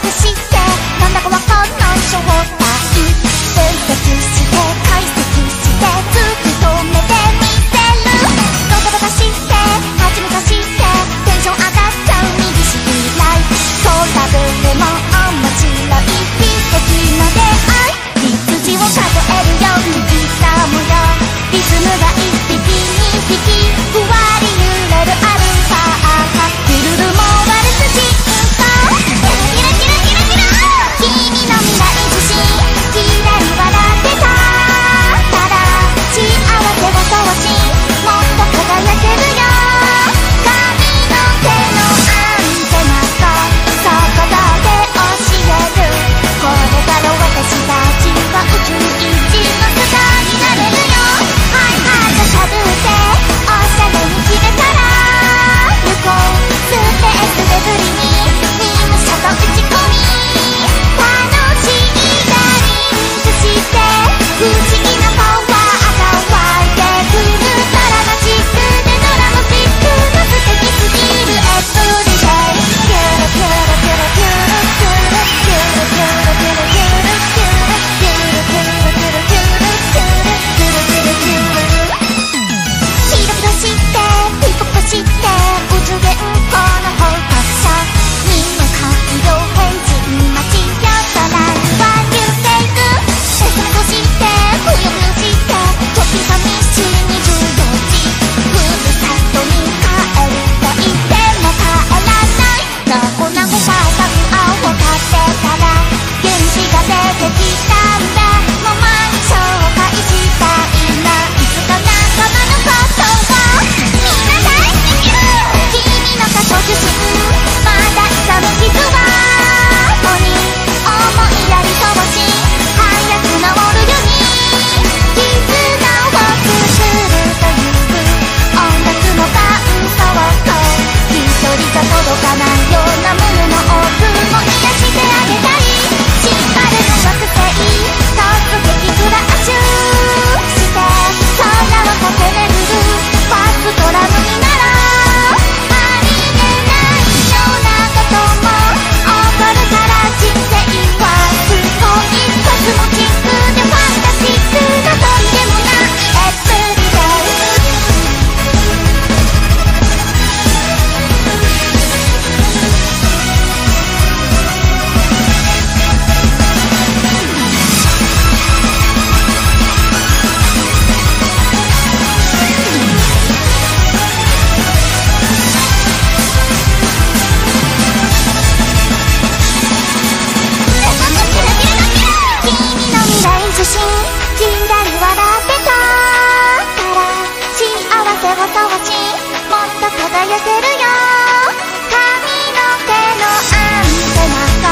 てなんだかわかんない処方手を通しもっと輝けるよ。髪の毛のアンテナ